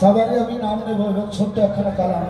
সবারই আমি নাম নেব এবং ছোট্ট একখানা কালাম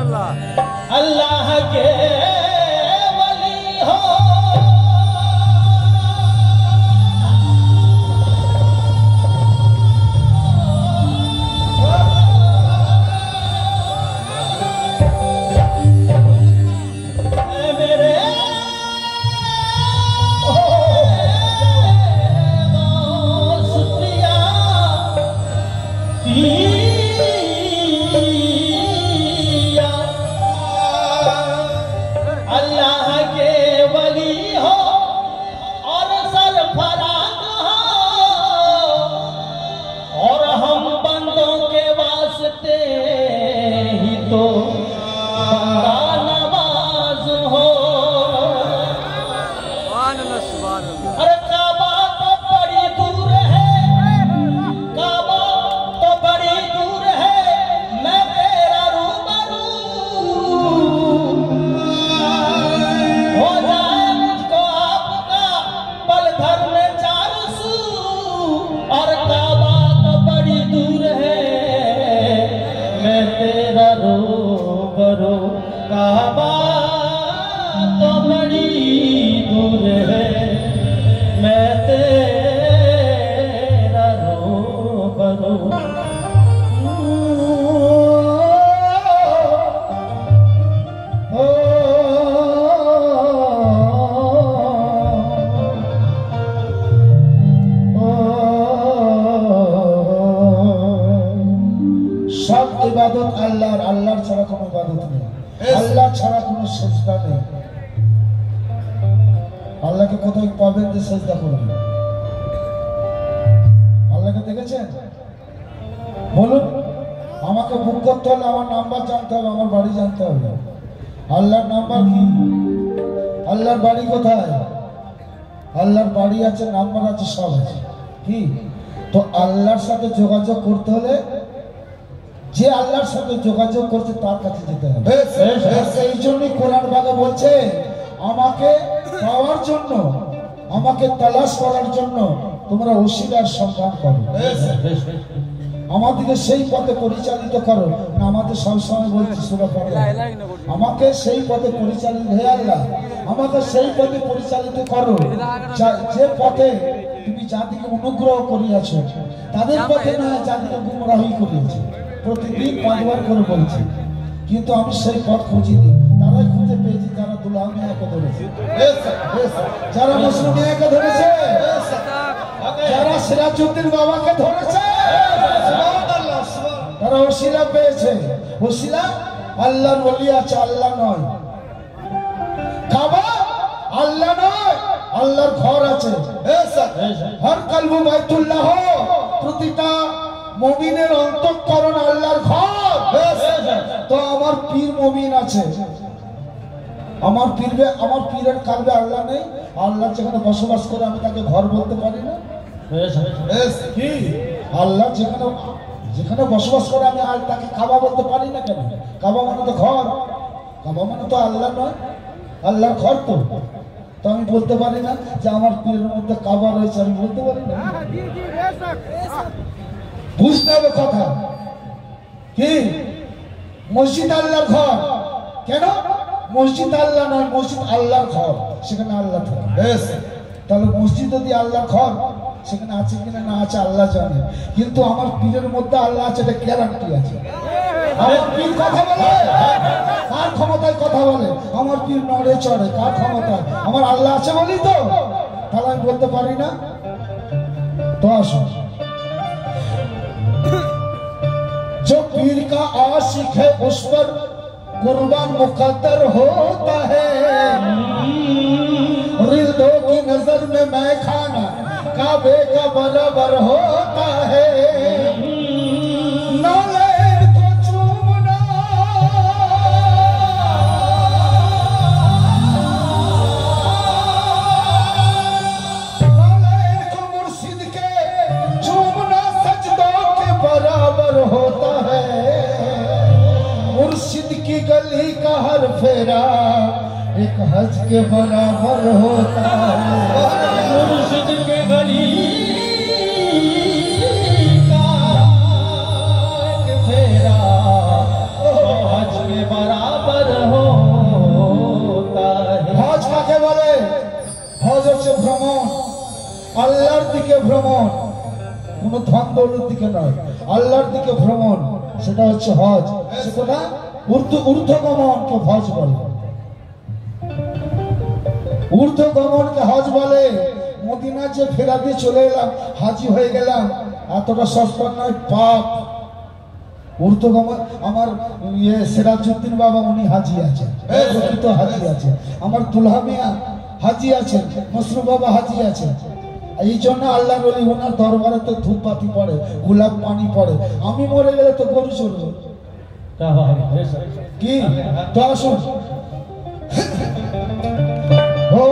अलाह के کعبہ تو بڑی دور ہے۔ কোথাও পাবেন যে সেজদা করবে আল্লাহকে দেখেছেন? বলুন আমাকে বুক করতে হলে আমার নাম্বার জানতে হবে আমার বাড়ি জানতে হবে। আল্লাহর নাম্বার কি? আল্লাহর বাড়ি কোথায়? আল্লাহর বাড়ি আছে নাম্বার আছে সব আছে। কি? তো আল্লাহর সাথে যোগাযোগ করতে হলে যে আল্লাহর সাথে যোগাযোগ করছে তার কাছে যেতে হবে। এই জন্যই কোরআন বাগে বলছে আমাকে পাওয়ার জন্য, আমাকে তালাশ করার জন্য তোমরা অসিলার সন্ধান করো। আমাদেরকে সেই পথে পরিচালিত করো। না, আমাদের সবসময় বলছি, সুরা আমাকে সেই পথে পরিচালিত, হে আল্লাহ, আমাকে সেই পথে পরিচালিত করো। যে পথে তুমি জাতিকে অনুগ্রহ করিয়াছ, তাদের পথে না, জাতিকে গুমরাহি করিয়াছে। প্রতিদিন পাঁচবার করে বলছি, কিন্তু আমি সেই পথ খুঁজিনি। যারা মুসলিম মিয়াকে ধরেছে, যারা সিরাজউদ্দিন বাবাকে ধরেছে, তারা ওসিলা পেয়েছে। ওসিলা আল্লাহর বলি আছে, আল্লাহ নয়। আল্লাহ নয়, আল্লাহর ঘর আছে। হর কালবু বাইতুল্লাহ, প্রতিটা মমিনের অন্তঃকরণ আল্লাহর ঘর। তো আমার পীর মমিন আছে। আমার পীরবে আমার পীরের কালবে আল্লাহ নেই। আল্লাহ যেখানে বসবাস করে আমি তাকে ঘর বলতে পারি না। কি? আল্লাহ যেখানে যেখানে বসবাস করে আমি আর তাকে কাবা বলতে পারি না কেন? কাবা মানে তো ঘর। কাবা মানে তো আল্লাহ নয়। আল্লাহর ঘর তো। তো আমি বলতে পারি না যে আমার পীরের মধ্যে কাবা রয়েছে আমি বলতে পারি না। বুঝতে হবে কথা। কি? মসজিদ আল্লাহর ঘর। কেন? মসজিদ আল্লাহ নয় মসজিদ আল্লাহর ঘর সেখানে আল্লাহ থাকে বেশ তাহলে মসজিদ যদি আল্লাহর ঘর সেখানে আছে কিনা না আছে আল্লাহ জানে কিন্তু আমার পীরের মধ্যে আল্লাহ আছে এটা গ্যারান্টি আছে আমার পীর কথা বলে কার ক্ষমতায় কথা বলে আমার পীর নড়ে চড়ে কার ক্ষমতায় আমার আল্লাহ আছে বলি তো তাহলে আমি বলতে পারি না তো আসো जो पीर का आशिक है उस पर قربہ مقدر ہوتا ہے۔ رزدوں کی نظر میں میں کھانا کعبے کا برابر ہوتا ہے۔ गली का हर फेरा एक हज के बराबर होता है मुर्शिद के गली का एक फेरा हज के बराबर होता है হজ কাকে বলে হজ হচ্ছে ভ্রমণ আল্লাহর দিকে ভ্রমণ কোন ধন দৌলত দিকে নয় আল্লাহর দিকে ভ্রমণ সেটা হচ্ছে হজ সেটা ঊর্ধ্ব ঊর্ধ্বগমনকে হজ বলে। ঊর্ধ্বগমনকে হজ বলে। মদিনা যে ফেরা দিয়ে চলে এলাম হাজি হয়ে গেলাম এতটা সস্তা নয় পাপ। ঊর্ধ্বগমন আমার ইয়ে সিরাজউদ্দিন বাবা উনি হাজি আছে প্রকৃত হাজি আছে আমার দুলহা মিয়া হাজি আছেন মসরু বাবা হাজি আছেন। এই জন্য আল্লাহ বলি ওনার দরবারে তো ধূপবাতি পড়ে গোলাপ পানি পড়ে। আমি মরে গেলে তো গরু চলবে কি তো আসুন ও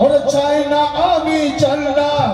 ওরে চাই না আমি জান্নাত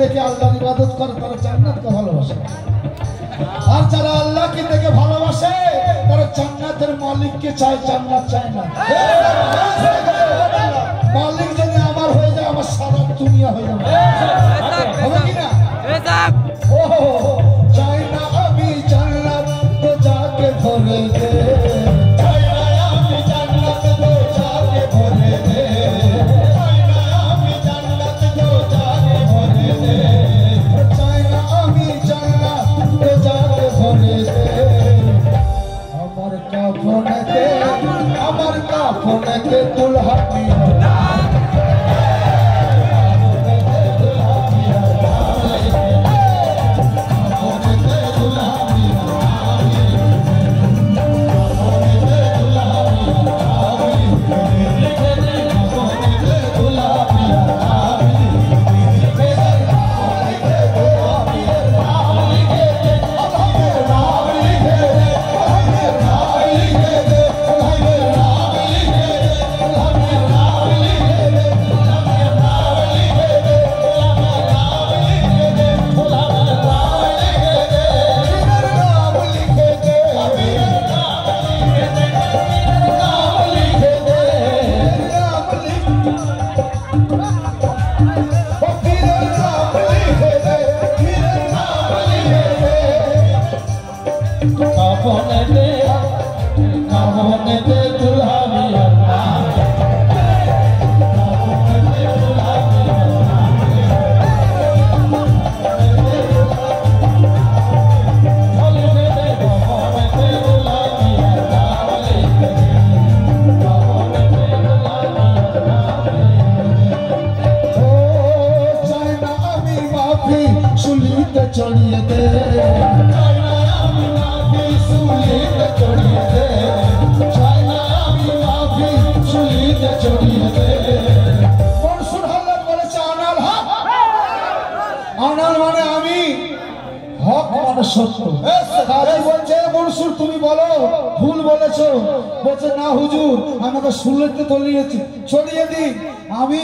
দেখে আল্লাহর ইবাদত করে তারা জান্নাতকে ভালোবাসে। আর যারা আল্লাহকে দেখে ভালোবাসে, তারা জান্নাতের মালিককে চায়, জান্নাত চায় না। হুজুর আমাকে শুনলে তলিয়ে ছড়িয়ে দিন। আমি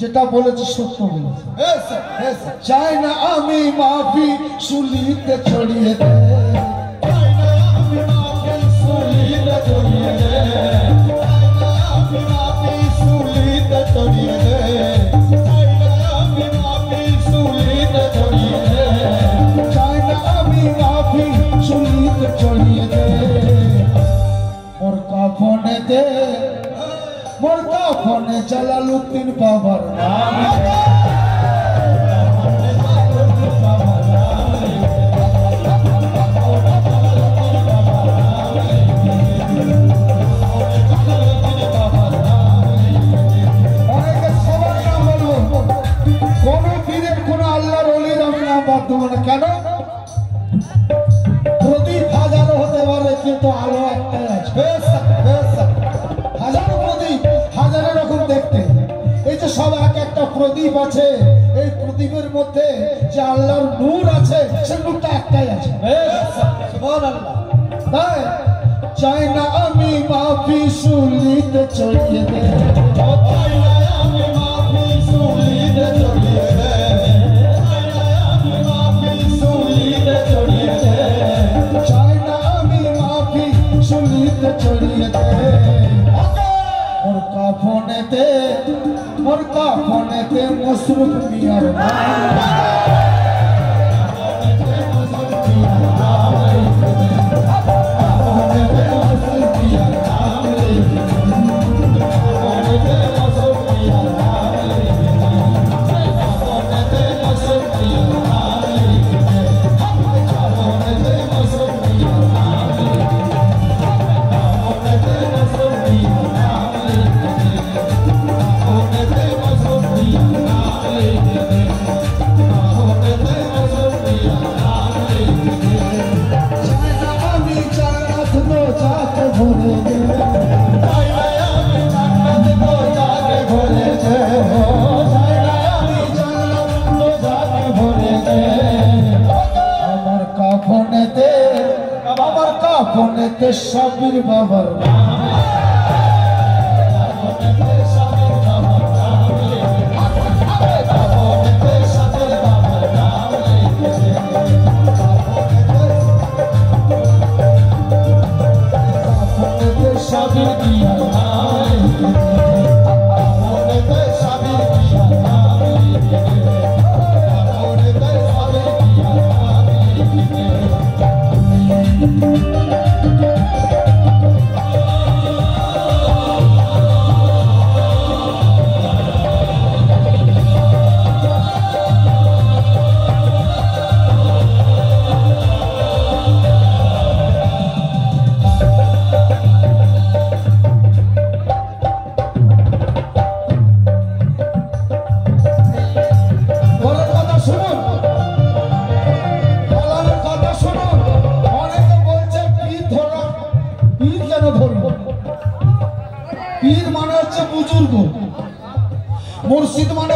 যেটা বলেছি সত্য বলেছি। হ্যাঁ, হ্যাঁ, চাই না আমি মাফি সুলিতে ছড়িয়ে দিন సంచలలు తిని పవర్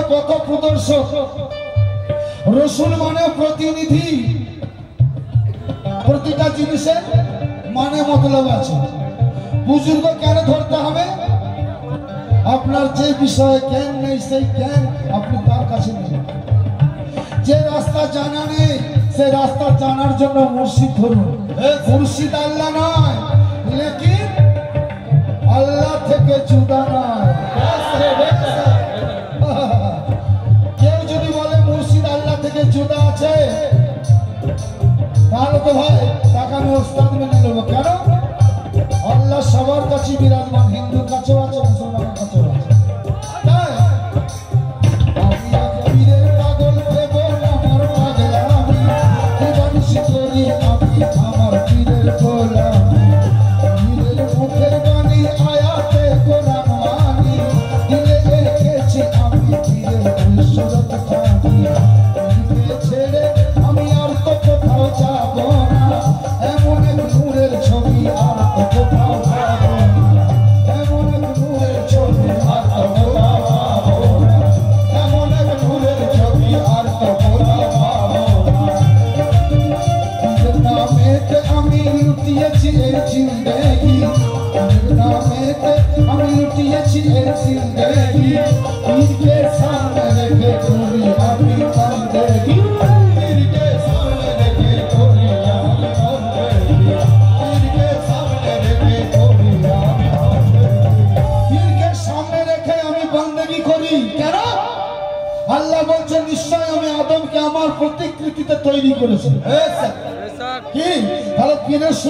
পথ প্রদর্শক? রসুল মানে প্রতিনিধি। প্রতিটা জিনিসের মানে মতলব আছে। বুজুর্গ কেন ধরতে হবে? আপনার যে বিষয়ে জ্ঞান নেই, সেই জ্ঞান আপনি তার কাছে নেই। যে রাস্তা জানা নেই, সেই রাস্তা জানার জন্য মুর্শিদ ধরুন। মুর্শিদ আল্লাহ নয়, লেকিন আল্লাহ থেকে জুদা নয়। ভাই তাকে আমি ওস্তাদ মেনে নেব। কেন? আল্লাহ সবার কাছে বিরাজমান হিন্দুর কাছেও আছে, মুসলমানের কাছেও আছে। আমার পীরের গোলামি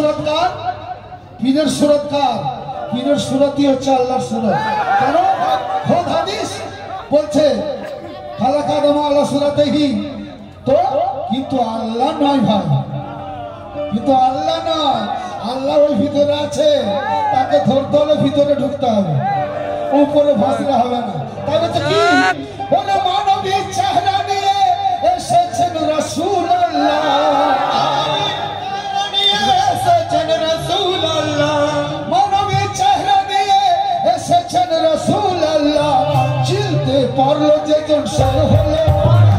সুরত কার পীরের সুরত কার পীরের সুরতই হচ্ছে আল্লাহর সুরত। কেন? খোদ হাদিস বলছে খালাক আল্লাহ সুরাতেহি। তো? কিন্তু আল্লাহ নয় ভাই। কিন্তু আল্লাহ নয়। আল্লাহ ওই ভিতরে আছে। তাকে ধরতে হলে ভিতরে ঢুকতে হবে। উপরে ভাসলে হবে না। তবে তো কি? বলে মানবী চেহারা নিয়ে চিনতে পারল যে জন সর হলো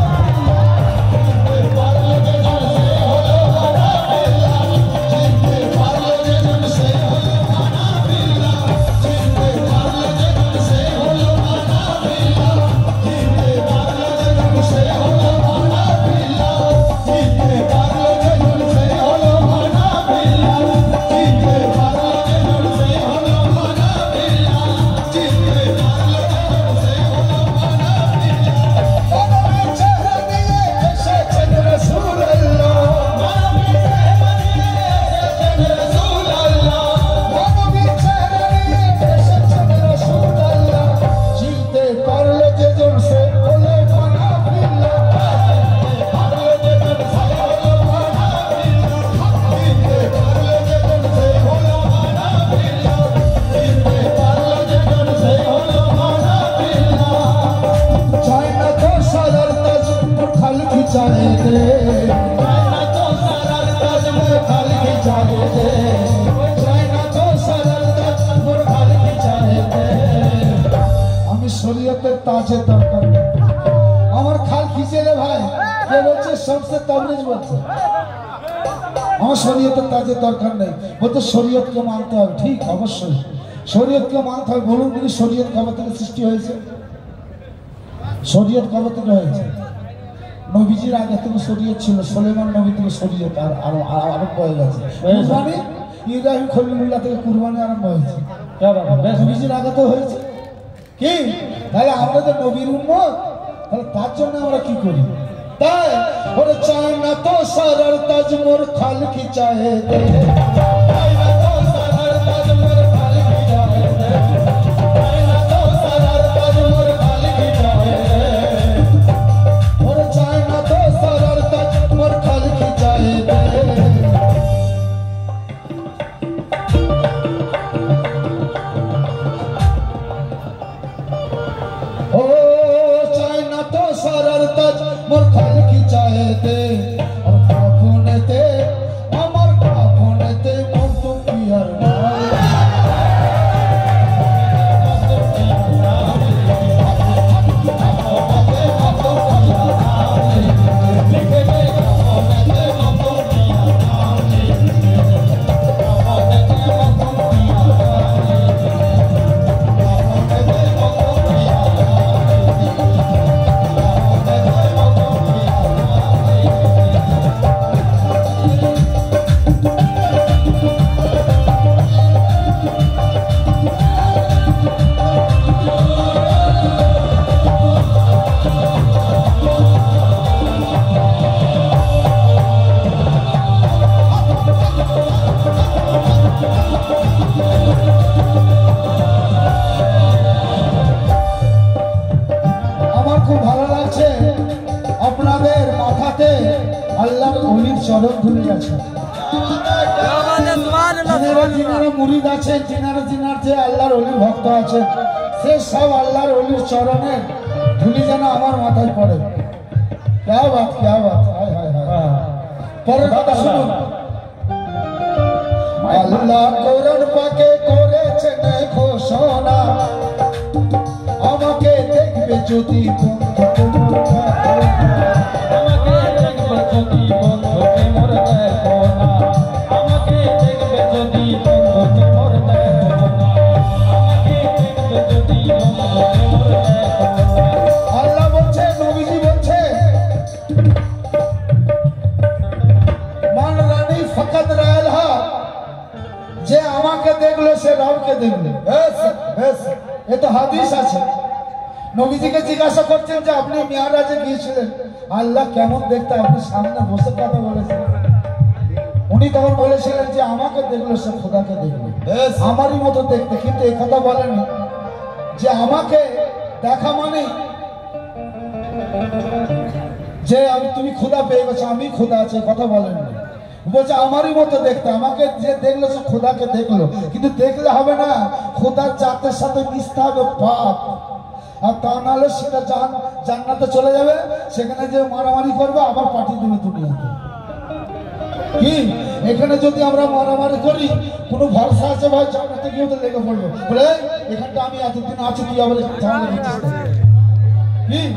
বলছে তবরেজ বলছে। আমার শরীয়তের তাজের দরকার নেই বলতে শরীয়তকে মানতে হবে ঠিক অবশ্যই। শরীয়তকে মানতে হবে বলুন তিনি শরীয়ত কবে থেকে সৃষ্টি হয়েছে? শরীয়ত কবে থেকে হয়েছে? নবীজির আগে থেকে শরীয়ত ছিল সোলেমান নবী থেকে শরীয়ত আর আরও আরো- আরম্ভ হয়ে গেছে কুরবানি ইব্রাহিম খলিলুল্লাহ থেকে কুরবানি আরম্ভ হয়েছে। নবীজির আগে তো হয়েছে। কি? তাহলে আমরা তো নবীর উম্মত তাহলে তার জন্য আমরা কি করি? তাই ওরে চায় না তো সারার তাজ মোর খাল যিনারা যিনার যে আল্লাহর অলির ভক্ত আছেন সে সব আল্লাহর অলির চরণে ধুলি যেন আমার মাথায় পড়ে। ক্যা বাত ক্যা বাত হায় হায় হায়। পরের কথা শুনুন। আল্লাহ কোরআন পাকে করেছেন ঘোষণা আমাকে দেখবে যদি বন্ধু আমাকে দেখবে যদি এ তো হাদিস আছে। নবীজিকে জিজ্ঞাসা করছেন যে আপনি মিয়ারাজে গিয়েছিলেন? আল্লাহ কেমন দেখতে? আপনি সামনে বসে কথা বলেছেন। উনি তখন বলেছিলেন যে আমাকে দেখল সে খোদাকে দেখল আমারই মতো দেখতে। কিন্তু কথা বলেনি যে আমাকে দেখা মানে যে আমি তুমি খোদা পেয়ে গেছো আমি খোদা আছে। কথা বলেন বলছে আমারই মতো দেখতে। আমাকে যে দেখল সে খোদাকে দেখল। কিন্তু দেখলে হবে না। খোদার জাতের সাথে মিশতে হবে পাপ। আর তা নাহলে সেটা জান জান্নাতে চলে যাবে সেখানে যে মারামারি করবে আবার পাঠিয়ে দেবে দুনিয়াতে। কি? এখানে যদি আমরা মারামারি করি কোনো ভরসা আছে ভাই? জান্নাতে গিয়ে তো লেগে পড়ব। বলে "এই, এখানটা আমি এতদিন আছি তুই ঝামেলা কি?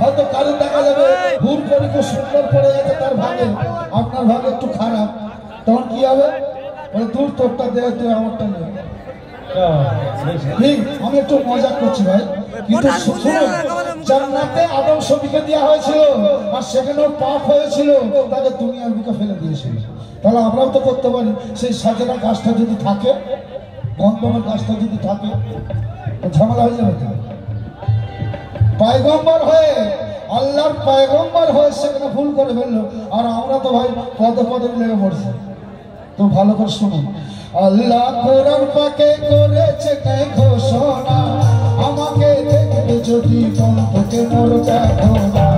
হয়তো কারও দেখা যাবে ভুল করে খুব সুন্দর পড়ে গেছে তার ভাগে। আপনার ভাগে একটু খারাপ। তখন কি হবে? বলে দূর তোরটা দেয় তুই আমারটা নেই আমি একটু মজা করছি ভাই। কিন্তু জান্নাতে আদম ছবিকে দেওয়া হয়েছিল আর সেখানেও পাপ হয়েছিল তাকে দুনিয়ার বুকে ফেলে দিয়েছিল। তাহলে আমরাও তো করতে পারি। সেই সাজেনা গাছটা যদি থাকে গন্ধমের গাছটা যদি থাকে ঝামেলা হয়ে যাবে পায়গম্বর হয়ে আল্লাহর পায়গম্বর হয়ে সেখানে ভুল করে ফেলল। আর আমরা তো ভাই পদে পদে লেগে পড়ছি। তো ভালো করে শুনুন। আল্লাহ কোরআন পাকে করেছে তাই ঘোষণা। আমাকে দেখবে যদি বন্ধুকে মোর দেখো না।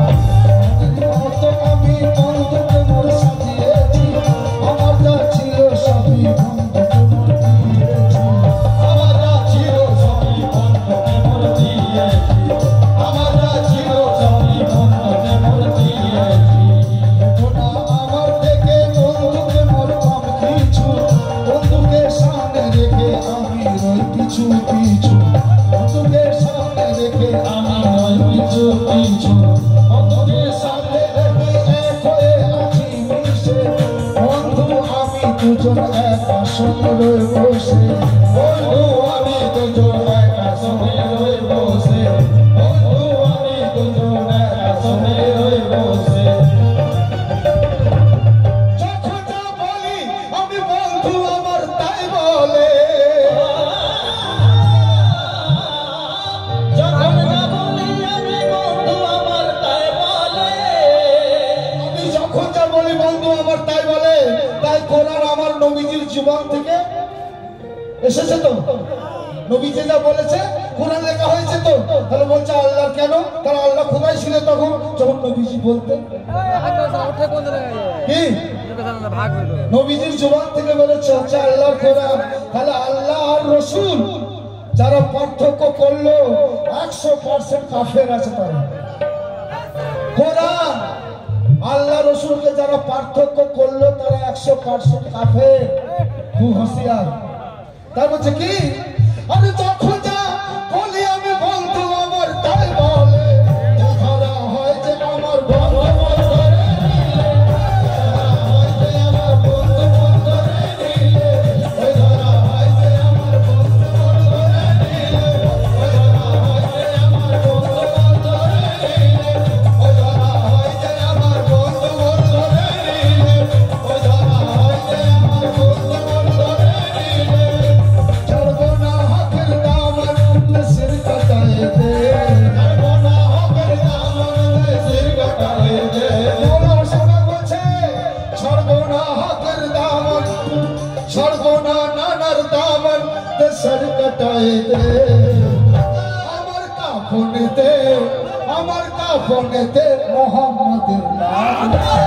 পার্থক্য করল, একশো পার্সেন্ট কাফের আছে তারা। কোরআন, আল্লাহ রসুলকে যারা পার্থক্য করল, তারা একশো পার্সেন্ট কাফের। তার বলছে কি? আরে যখন আমার কাফনেতে মোহাম্মদের নাম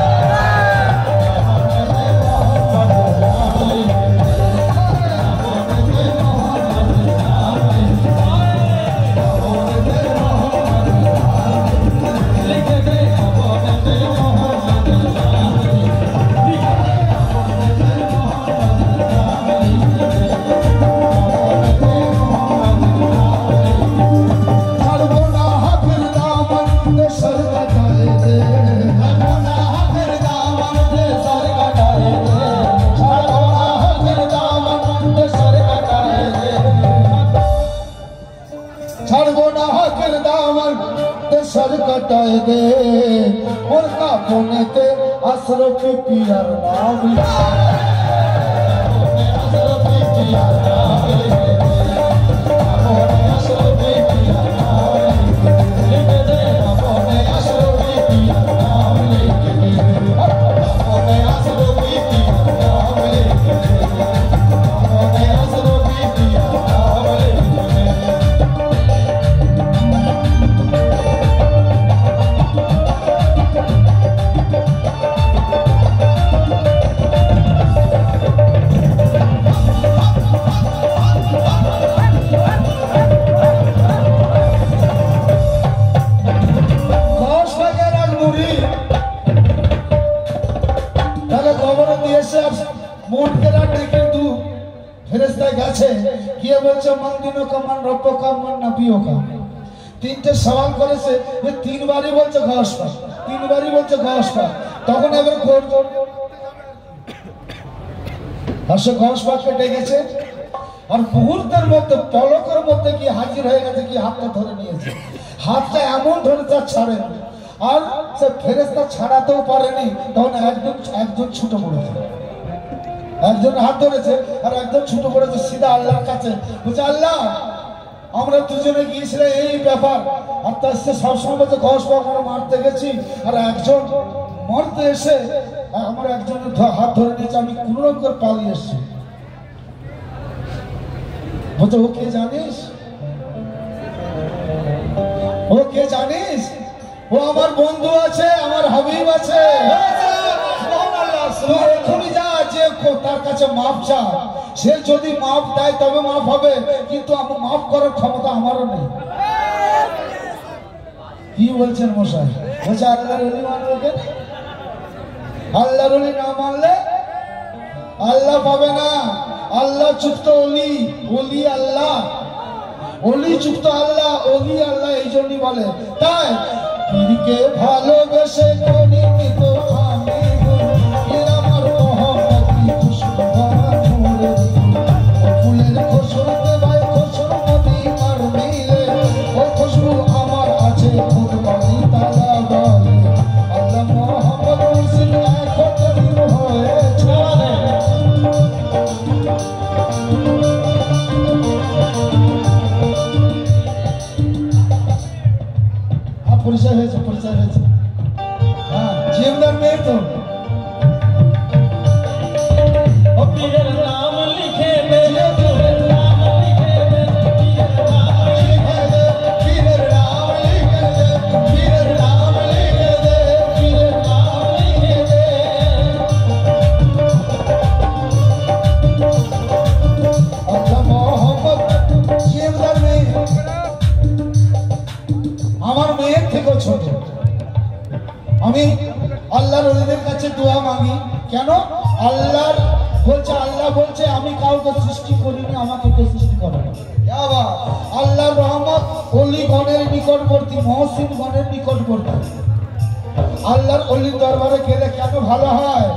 গেছে গিয়ে বলছে মন্দির কামান রব্য কামান না পিও কাম তিনটে সওয়াল করেছে। যে তিনবারই বলছে, ঘাস পা। তিনবারই বলছে, ঘাস পা। তখন এবার কোর্ট আর সে ঘাস পাকে ডেকেছে আর মুহূর্তের মধ্যে, পলকের মধ্যে কি হাজির হয়ে গেছে, কি হাতটা ধরে নিয়েছে? হাতটা এমন ধরে তার ছাড়ে আর সে ফেরেস্তা ছাড়াতেও পারেনি। তখন একজন একজন ছুটে পড়েছে। একজন হাত ধরেছে আর একজন ছুটে পড়েছে সিধা আল্লাহর কাছে। বলছে, আল্লাহ, আমরা দুজনে গিয়েছিলাম এই ব্যাপার। আর তার সে সবসময় বলছে, ঘষ আমরা মারতে গেছি। আর একজন মরতে এসে আমার একজনের হাত ধরে নিয়েছে, আমি কোন রকম করে পালিয়ে এসেছি। বলছে, ও কে জানিস? ও কে জানিস? ও আমার বন্ধু আছে, আমার হাবিব আছে। এখনই তার কাছে চা সে যদি মাপ দেয়, তবে মাপ হবে। কিন্তু মাপ করার ক্ষমতা আমারও নেই। কি বলছেন মশাই? বলছে আল্লাহর অলি মানবে আল্লাহর অলি না মানলে আল্লাহ পাবে না। আল্লাহ যুক্ত অলি অলি আল্লাহ। অলি যুক্ত আল্লাহ, অলি আল্লাহ, এই জন্যই বলে। তাই, পীরকে ভালোবেসে করি ছোট আমি আল্লাহর ওলিদের কাছে দোয়া মাগি। কেন? আল্লাহর বলছে, আল্লাহ বলছে, আমি কাউকে সৃষ্টি করিনি, আমাকে কেউ সৃষ্টি করে আল্লাহর রহমত অলি গণের নিকটবর্তী মহসিন গণের নিকটবর্তী। আল্লাহর অলির দরবারে গেলে কেন ভালো হয়?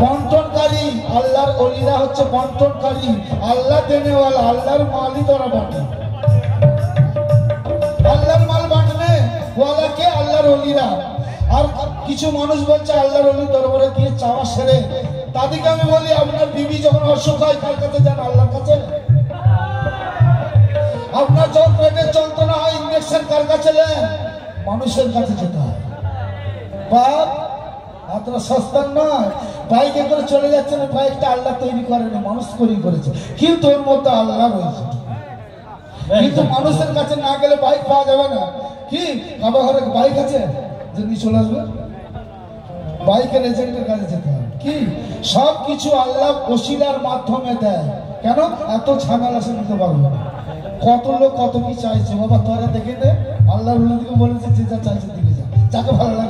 বন্টনকারী, আল্লাহর অলিরা হচ্ছে বন্টনকারী। আল্লাহ দেনেওয়ালা, আল্লাহর মালই তোরা বাঁটে আল্লাহর মাল ওয়ালাকে আল্লাহর অলিরা। আর কিছু মানুষ বলছে আল্লাহর অলির দরবারে গিয়ে চাওয়া সেরে। তাদেরকে আমি বলি, আপনার বিবি যখন অসুখ হয় কার কাছে যান আল্লাহর কাছে। আপনার যখন পেটের যন্ত্রণা হয় ইঞ্জেকশন কার কাছে নেন? মানুষের কাছে যেতে হয়। বাপ সস্তার নয়। করে চলে যাচ্ছে না, বাইকটা আল্লাহ তৈরি করেনি, মানুষ তৈরি করেছে। কিন্তু ওর মধ্যে আল্লাহ রয়েছে। কিন্তু মানুষের কাছে না গেলে বাইক পাওয়া যাবে না। কি? কাবা ঘরে বাইক আছে? যে চলে আসবে? বাইকের এজেন্টের কাছে যেতে হবে কি? সব কিছু আল্লাহ ওসিলার মাধ্যমে দেয়। কেন? এত ঝামেলা সে নিতে পারবে কত লোক কত কি চাইছে? বাবা, তোরা দেখে দে আল্লাহ দিকে বলেছে, যে যা চাইছে দিকে যা। যাকে ভালো লাগবে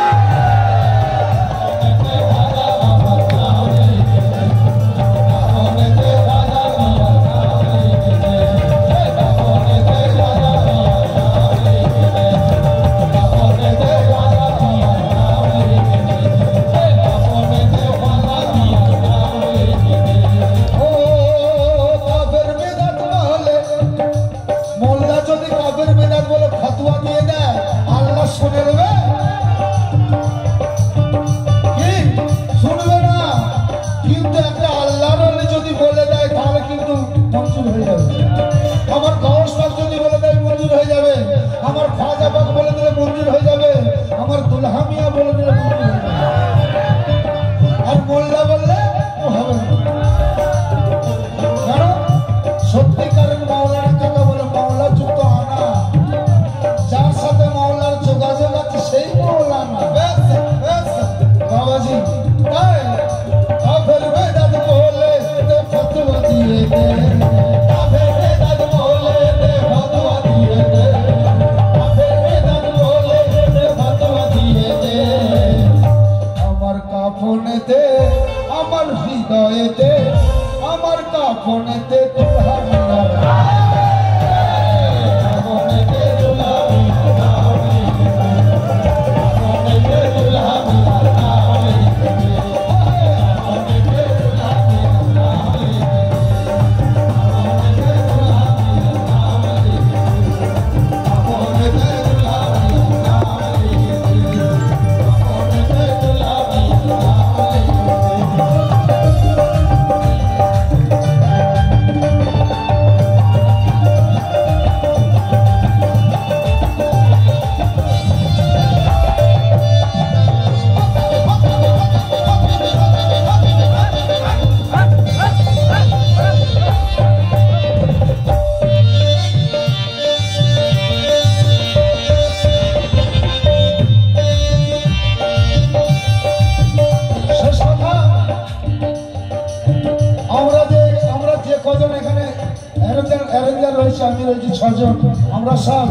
স্বজন আমরা সব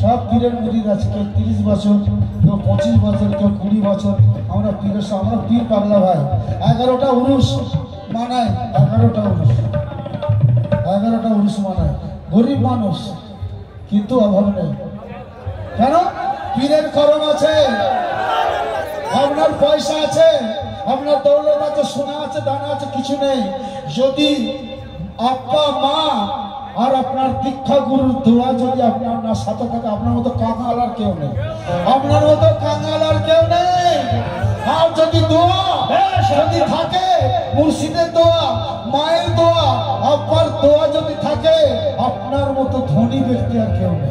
সব পীরের মুদির আছে, কেউ তিরিশ বছর, কেউ পঁচিশ বছর, কেউ কুড়ি বছর, আমরা পীরের আমরা পীর পাগলা ভাই। এগারোটা উরুষ মানায়, এগারোটা উরুষ। এগারোটা উরুষ মানায়। গরিব মানুষ, কিন্তু অভাব নেই। কেন? পীরের করম আছে। আপনার পয়সা আছে, আপনার দৌলত আছে, সোনা আছে, দানা আছে, কিছু নেই। যদি আপা, মা আর আপনার দীক্ষা গুরুর দোয়া যদি আপনি আপনার সাথে থাকে আপনার মতো কাঙাল আর কেউ নেই। আপনার মতো কাঙাল আর কেউ নেই। আর যদি দোয়া যদি থাকে মুর্শিদের দোয়া মায়ের দোয়া আপনার দোয়া যদি থাকে আপনার মতো ধনী ব্যক্তি আর কেউ নেই।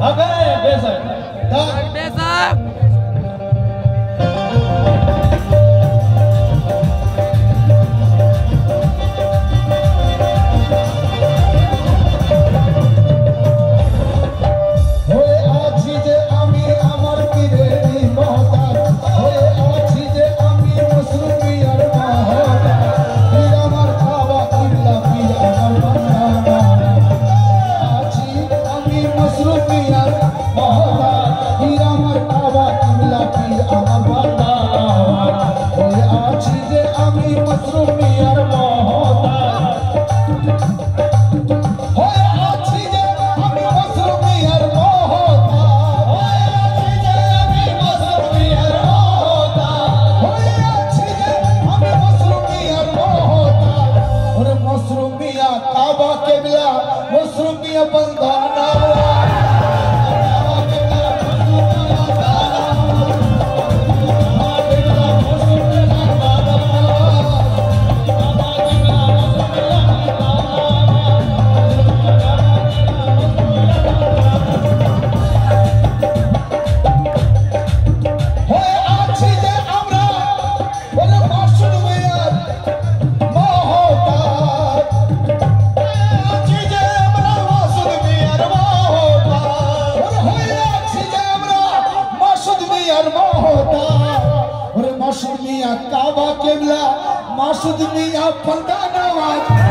মাসুদ মিয়া পান্তা নওয়াজ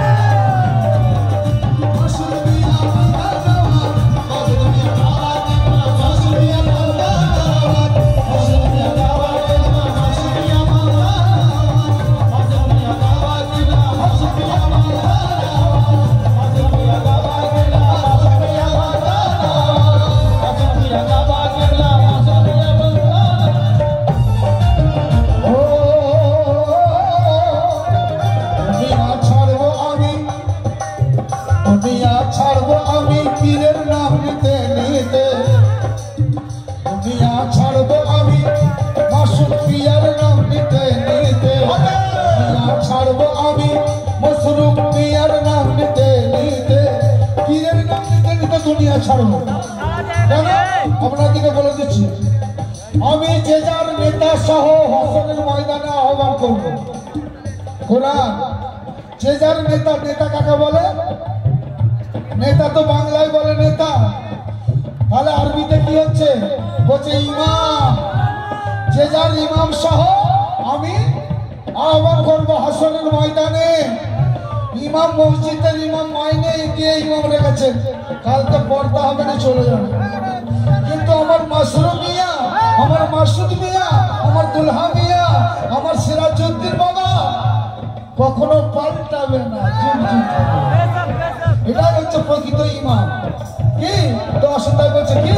দুনিয়া ছাড়বো। আপনাদেরকে বলে দিচ্ছি, আমি যে যার নেতা সহ হাসনের ময়দানে আহ্বান করব। কোরআন, যে যার নেতা নেতা কাকে বলে? নেতা তো বাংলায় বলে নেতা। তাহলে আরবিতে কি হচ্ছে? বলছে ইমাম। যে যার ইমাম সহ আমি আহ্বান করব হাসনের ময়দানে। ইমাম মসজিদের ইমাম মাইনে গিয়ে ইমাম রেখেছেন। কাল তো পর্দা হবে না, চলে যাবে। কিন্তু আমার মাসরু মিয়া, আমার মাসুদ মিয়া, আমার দুলহা মিয়া, আমার সিরাজউদ্দিন বাবা কখনো পাল্টাবে না এটাই হচ্ছে প্রকৃত ইমাম। কি? তো অসুবিধা বলছে কি?